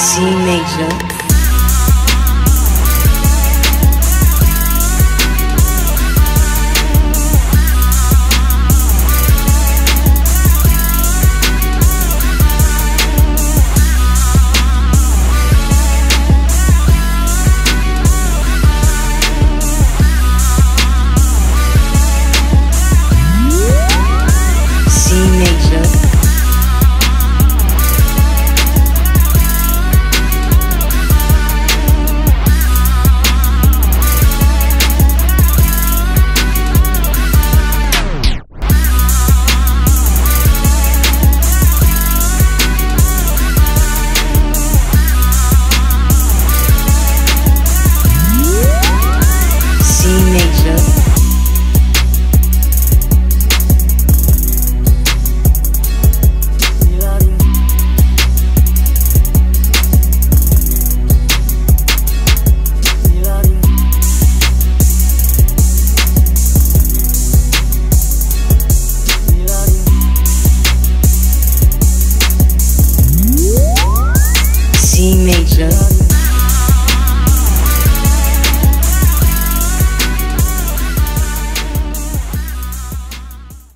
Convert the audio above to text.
C major. C